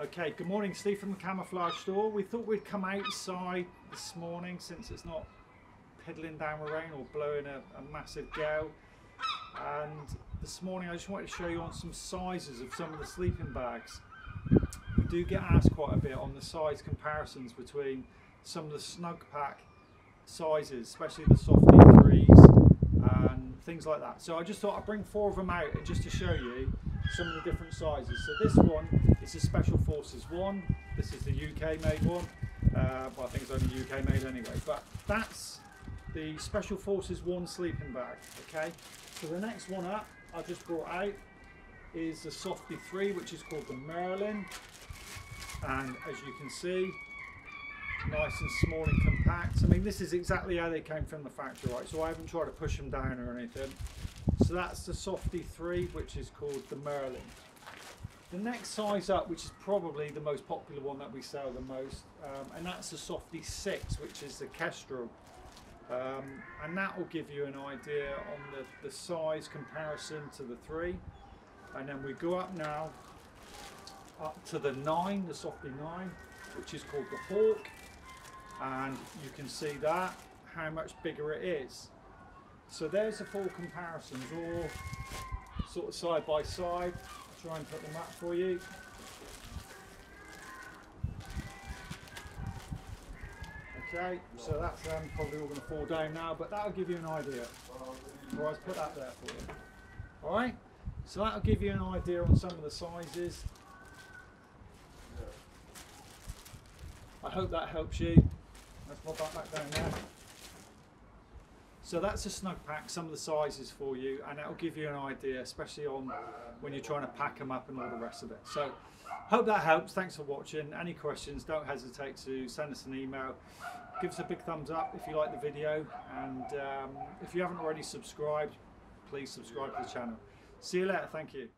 Okay, good morning, Steve from the Camouflage Store. We thought we'd come outside this morning since it's not piddling down with rain or blowing a, a massive gale. And this morning I just wanted to show you on some sizes of some of the sleeping bags. We do get asked quite a bit on the size comparisons between some of the Snugpak sizes, especially the Softie threes and things like that. So I just thought I'd bring four of them out and just to show you some of the different sizes. So this one is a Special Forces one. This is the UK made one. Uh, well, I think it's only UK made anyway. But that's the Special Forces one sleeping bag. Okay. So the next one up I just brought out is the Softie 3, which is called the Merlin. And as you can see, nice and small and compact. I mean, this is exactly how they came from the factory, right? So I haven't tried to push them down or anything. So that's the Softie 3, which is called the Merlin. The next size up, which is probably the most popular one that we sell the most, um, and that's the Softie 6, which is the Kestrel. Um, and that will give you an idea on the, the size comparison to the 3. And then we go up now, up to the 9, the Softie 9, which is called the Hawk. And you can see that, how much bigger it is. So there's the full comparisons, all sort of side by side. I'll try and put them up for you. Okay, so that's um, probably all going to fall down now, but that'll give you an idea. Alright, put that there for you. Alright, so that'll give you an idea on some of the sizes. I hope that helps you. Let's pop that back down there. So that's a Snugpak, some of the sizes for you, and that'll give you an idea, especially on when you're trying to pack them up and all the rest of it. So hope that helps. Thanks for watching. Any questions, don't hesitate to send us an email. Give us a big thumbs up if you like the video, and um, if you haven't already subscribed, please subscribe to the channel. See you later. Thank you.